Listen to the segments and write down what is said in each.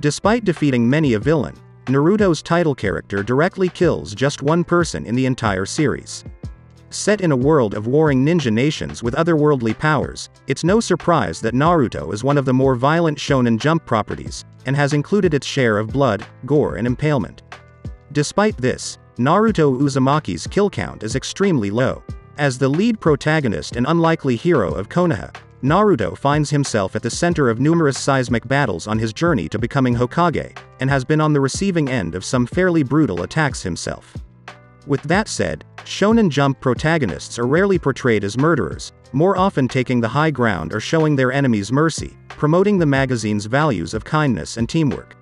Despite defeating many a villain, Naruto's title character directly kills just one person in the entire series. Set in a world of warring ninja nations with otherworldly powers, it's no surprise that Naruto is one of the more violent Shonen Jump properties, and has included its share of blood, gore and impalement. Despite this, Naruto Uzumaki's kill count is extremely low. As the lead protagonist and unlikely hero of Konoha, Naruto finds himself at the center of numerous seismic battles on his journey to becoming Hokage, and has been on the receiving end of some fairly brutal attacks himself. With that said, Shonen Jump protagonists are rarely portrayed as murderers, more often taking the high ground or showing their enemies mercy, promoting the magazine's values of kindness and teamwork.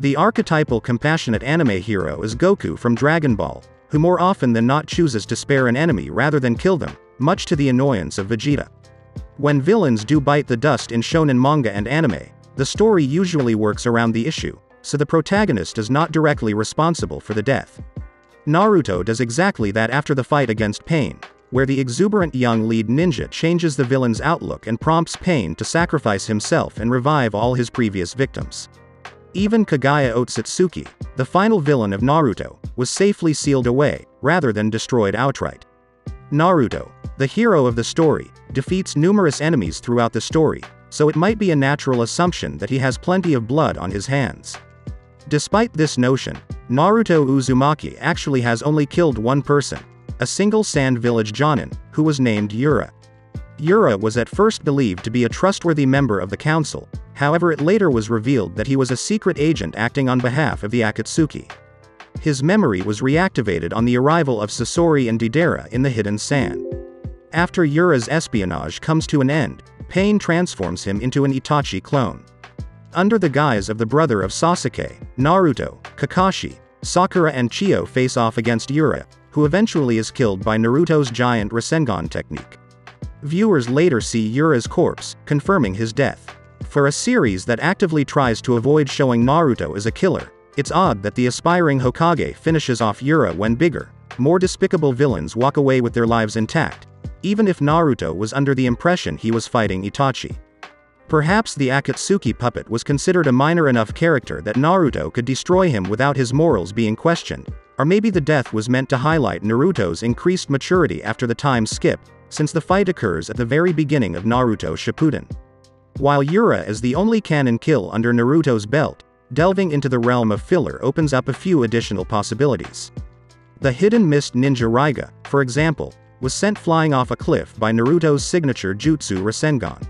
The archetypal compassionate anime hero is Goku from Dragon Ball, who more often than not chooses to spare an enemy rather than kill them, much to the annoyance of Vegeta. When villains do bite the dust in shonen manga and anime, the story usually works around the issue, so the protagonist is not directly responsible for the death. Naruto does exactly that after the fight against Pain, where the exuberant young lead ninja changes the villain's outlook and prompts Pain to sacrifice himself and revive all his previous victims. Even Kaguya Otsutsuki, the final villain of Naruto, was safely sealed away, rather than destroyed outright. Naruto, the hero of the story, defeats numerous enemies throughout the story, so it might be a natural assumption that he has plenty of blood on his hands. Despite this notion, Naruto Uzumaki actually has only killed one person, a single sand village Jonin, who was named Yura. Yura was at first believed to be a trustworthy member of the council, however it later was revealed that he was a secret agent acting on behalf of the Akatsuki. His memory was reactivated on the arrival of Sasori and Deidara in the Hidden Sand. After Yura's espionage comes to an end, Pain transforms him into an Itachi clone. Under the guise of the brother of Sasuke, Naruto, Kakashi, Sakura and Chiyo face off against Yura, who eventually is killed by Naruto's giant Rasengan technique. Viewers later see Yura's corpse, confirming his death. For a series that actively tries to avoid showing Naruto as a killer, it's odd that the aspiring Hokage finishes off Yura when bigger, more despicable villains walk away with their lives intact, even if Naruto was under the impression he was fighting Itachi. Perhaps the Akatsuki puppet was considered a minor enough character that Naruto could destroy him without his morals being questioned, or maybe the death was meant to highlight Naruto's increased maturity after the time skip, since the fight occurs at the very beginning of Naruto Shippuden. While Yura is the only canon kill under Naruto's belt, delving into the realm of filler opens up a few additional possibilities. The hidden mist ninja Raiga, for example, was sent flying off a cliff by Naruto's signature jutsu Rasengan.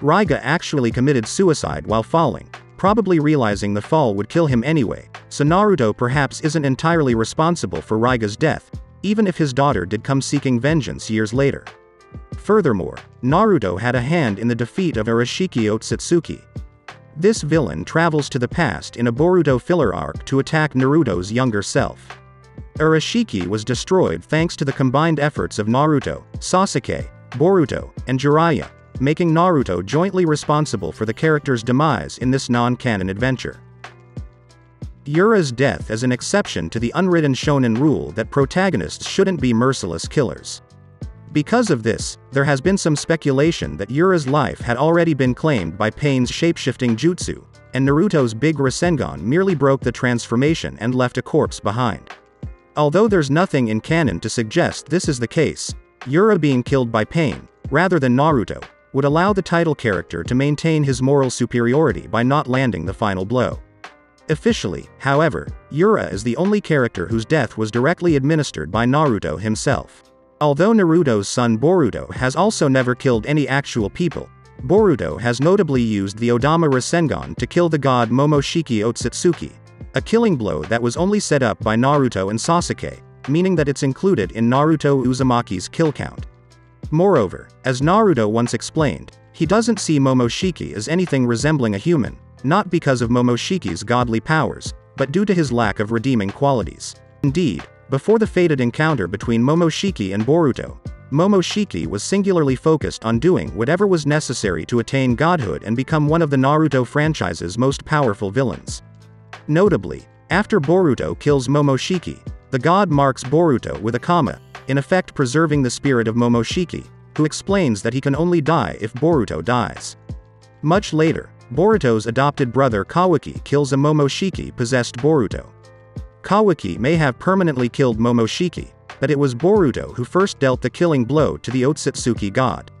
Raiga actually committed suicide while falling, probably realizing the fall would kill him anyway, so Naruto perhaps isn't entirely responsible for Raiga's death, even if his daughter did come seeking vengeance years later. Furthermore, Naruto had a hand in the defeat of Urashiki Otsutsuki. This villain travels to the past in a Boruto filler arc to attack Naruto's younger self. Urashiki was destroyed thanks to the combined efforts of Naruto, Sasuke, Boruto, and Jiraiya, making Naruto jointly responsible for the character's demise in this non-canon adventure. Yura's death is an exception to the unwritten shonen rule that protagonists shouldn't be merciless killers. Because of this, there has been some speculation that Yura's life had already been claimed by Pain's shapeshifting jutsu, and Naruto's big Rasengan merely broke the transformation and left a corpse behind. Although there's nothing in canon to suggest this is the case, Yura being killed by Pain, rather than Naruto, would allow the title character to maintain his moral superiority by not landing the final blow. Officially, however, Yura is the only character whose death was directly administered by Naruto himself. Although Naruto's son Boruto has also never killed any actual people, Boruto has notably used the Odama Rasengan to kill the god Momoshiki Otsutsuki, a killing blow that was only set up by Naruto and Sasuke, meaning that it's included in Naruto Uzumaki's kill count. Moreover, as Naruto once explained, he doesn't see Momoshiki as anything resembling a human, not because of Momoshiki's godly powers, but due to his lack of redeeming qualities. Indeed, before the fated encounter between Momoshiki and Boruto, Momoshiki was singularly focused on doing whatever was necessary to attain godhood and become one of the Naruto franchise's most powerful villains. Notably, after Boruto kills Momoshiki, the god marks Boruto with a comma, in effect preserving the spirit of Momoshiki, who explains that he can only die if Boruto dies. Much later, Boruto's adopted brother Kawaki kills a Momoshiki-possessed Boruto. Kawaki may have permanently killed Momoshiki, but it was Boruto who first dealt the killing blow to the Otsutsuki god.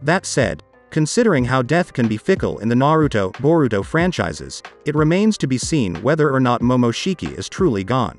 That said, considering how death can be fickle in the Naruto, Boruto franchises, it remains to be seen whether or not Momoshiki is truly gone.